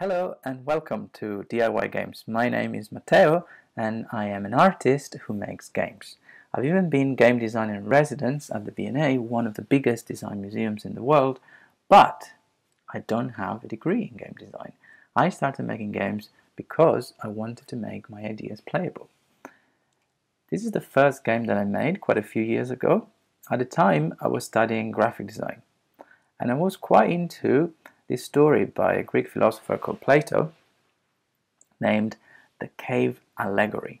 Hello and welcome to DIY Games. My name is Matteo and I am an artist who makes games. I've even been game designer in residence at the V&A, one of the biggest design museums in the world, but I don't have a degree in game design. I started making games because I wanted to make my ideas playable. This is the first game that I made quite a few years ago. At the time, I was studying graphic design and I was quite into this story by a Greek philosopher called Plato named The Cave Allegory.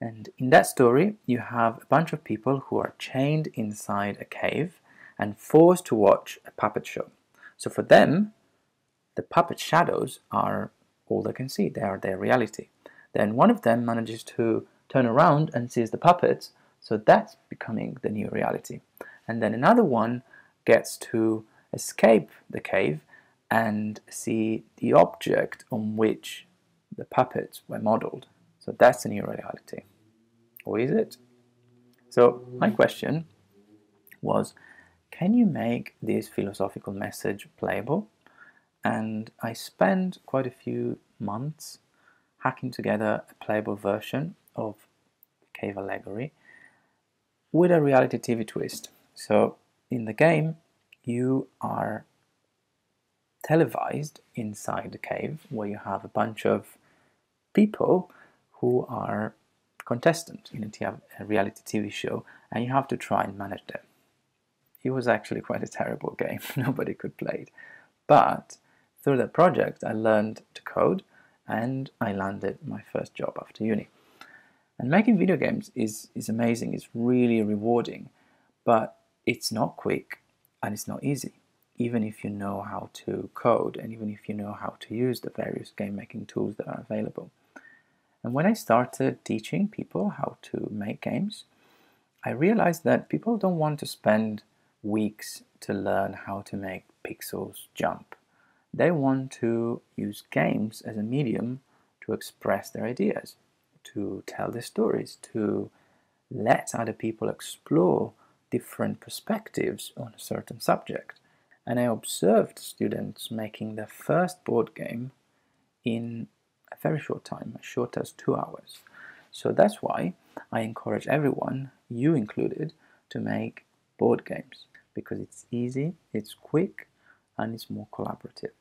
And in that story, you have a bunch of people who are chained inside a cave and forced to watch a puppet show. So for them, the puppet shadows are all they can see, they are their reality. Then one of them manages to turn around and sees the puppets, so that's becoming the new reality. And then another one gets to escape the cave and see the object on which the puppets were modeled. So that's a new reality. Or is it? So my question was, can you make this philosophical message playable? And I spent quite a few months hacking together a playable version of Cave Allegory with a reality TV twist. So in the game, you are televised inside the cave where you have a bunch of people who are contestants in a reality TV show and you have to try and manage them. It was actually quite a terrible game, nobody could play it. But through that project I learned to code and I landed my first job after uni. And making video games is, is amazing, it's really rewarding, but it's not quick and it's not easy even if you know how to code and even if you know how to use the various game making tools that are available. And when I started teaching people how to make games, I realized that people don't want to spend weeks to learn how to make pixels jump. They want to use games as a medium to express their ideas, to tell their stories, to let other people explore different perspectives on a certain subject and I observed students making their first board game in a very short time, as short as two hours. So that's why I encourage everyone, you included, to make board games because it's easy, it's quick, and it's more collaborative.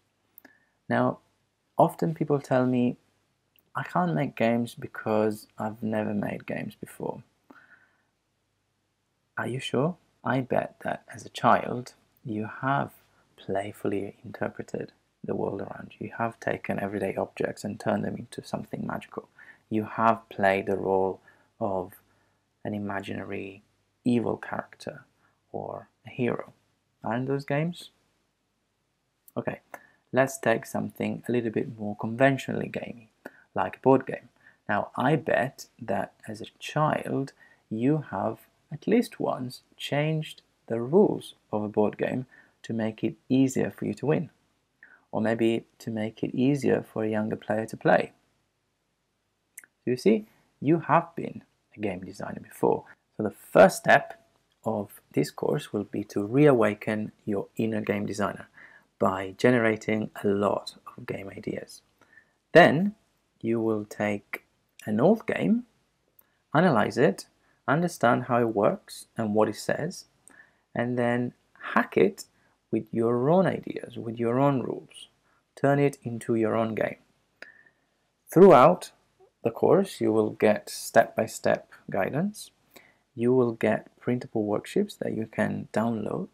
Now, often people tell me, I can't make games because I've never made games before. Are you sure? I bet that as a child, you have playfully interpreted the world around you. You have taken everyday objects and turned them into something magical. You have played the role of an imaginary evil character or a hero. Aren't those games? Okay, let's take something a little bit more conventionally gamey, like a board game. Now, I bet that as a child, you have at least once changed the rules of a board game to make it easier for you to win, or maybe to make it easier for a younger player to play. So you see, you have been a game designer before. So the first step of this course will be to reawaken your inner game designer by generating a lot of game ideas. Then you will take an old game, analyze it, understand how it works and what it says, and then hack it with your own ideas, with your own rules. Turn it into your own game. Throughout the course, you will get step by step guidance. You will get printable worksheets that you can download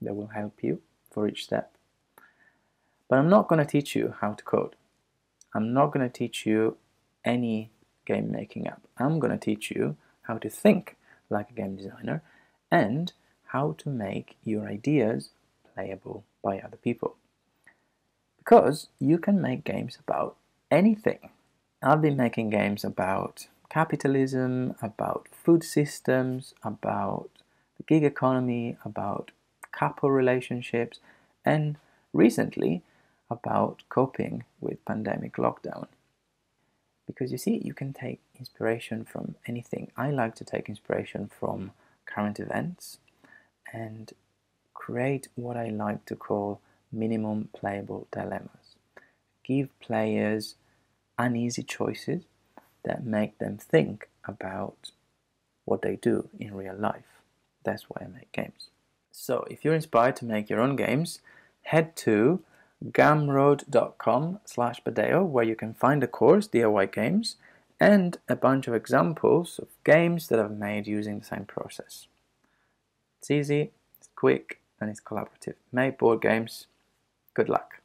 that will help you for each step. But I'm not going to teach you how to code. I'm not going to teach you any game making app. I'm going to teach you how to think like a game designer and how to make your ideas playable by other people. Because you can make games about anything. I've been making games about capitalism, about food systems, about the gig economy, about couple relationships, and recently about coping with pandemic lockdown. Because you see, you can take inspiration from anything. I like to take inspiration from current events and create what I like to call minimum playable dilemmas. give players uneasy choices that make them think about what they do in real life. That's why I make games. So if you're inspired to make your own games, head to gumroad.com slash baddeo where you can find a course, DIY games, and a bunch of examples of games that I've made using the same process. It's easy, it's quick, and it's collaborative. Make board games. Good luck.